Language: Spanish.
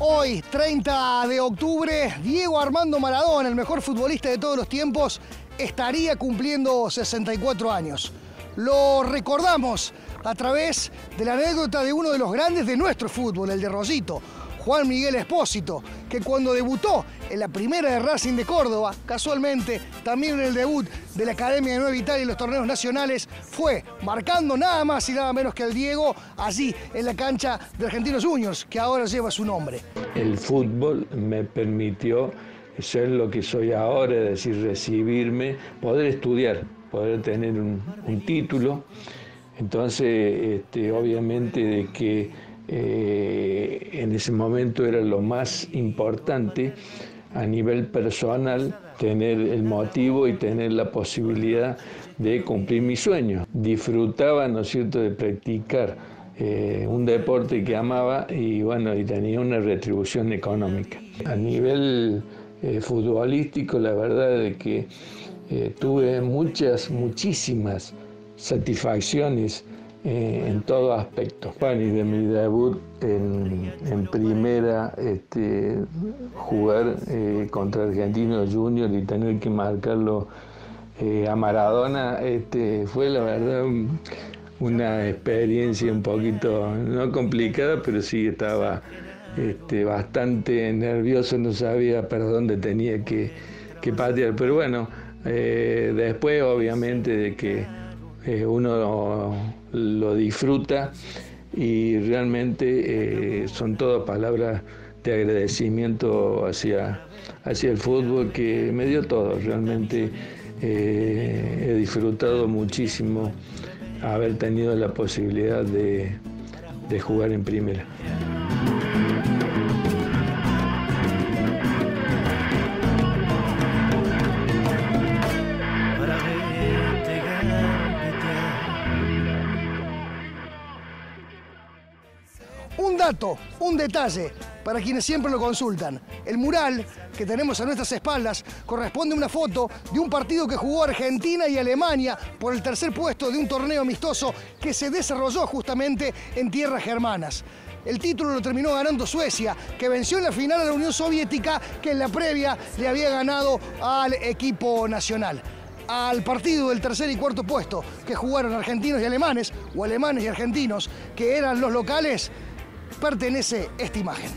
Hoy, 30 de octubre, Diego Armando Maradona, el mejor futbolista de todos los tiempos, estaría cumpliendo 64 años. Lo recordamos a través de la anécdota de uno de los grandes de nuestro fútbol, el de Rosito, Juan Miguel Espósito, que cuando debutó en la primera de Racing de Córdoba, casualmente también en el debut de la Academia de Nueva Italia y los torneos nacionales, fue marcando nada más y nada menos que el Diego allí en la cancha de Argentinos Juniors, que ahora lleva su nombre. El fútbol me permitió ser lo que soy ahora, es decir, recibirme, poder estudiar, poder tener un, un título. Entonces, este, obviamente de que eh, en ese momento era lo más importante a nivel personal tener el motivo y tener la posibilidad de cumplir mi sueño. Disfrutaba, ¿no es de practicar eh, un deporte que amaba y bueno, y tenía una retribución económica. A nivel eh, futbolístico, la verdad es que tuve muchas, muchísimas satisfacciones eh, en todo aspecto. Y de mi debut en, primera, este, jugar eh, contra Argentinos Junior y tener que marcarlo eh, a Maradona, este, fue la verdad una experiencia un poquito, no complicada, pero sí estaba este, bastante nervioso, no sabía para dónde tenía que patear. Pero bueno, después obviamente de que uno lo disfruta y realmente eh, son todas palabras de agradecimiento hacia, hacia el fútbol que me dio todo. Realmente eh, he disfrutado muchísimo haber tenido la posibilidad de, de jugar en primera. Un dato, un detalle, para quienes siempre lo consultan. El mural que tenemos a nuestras espaldas corresponde a una foto de un partido que jugó Argentina y Alemania por el tercer puesto de un torneo amistoso que se desarrolló justamente en tierras germanas. El título lo terminó ganando Suecia, que venció en la final a la Unión Soviética, que en la previa le había ganado al equipo nacional al partido del tercer y cuarto puesto que jugaron argentinos y alemanes, o alemanes y argentinos, que eran los locales, pertenece esta imagen.